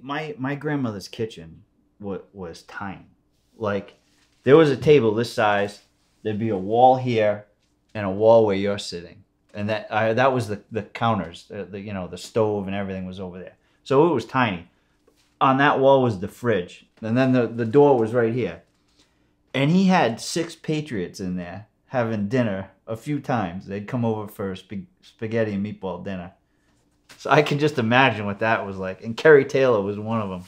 My my grandmother's kitchen was was tiny. Like there was a table this size. There'd be a wall here, and a wall where you're sitting, and that I, that was the the counters. The, the you know the stove and everything was over there. So it was tiny. On that wall was the fridge, and then the the door was right here. And he had six patriots in there having dinner a few times. They'd come over for sp- spaghetti and meatball dinner. So I can just imagine what that was like. And Kerry Taylor was one of them.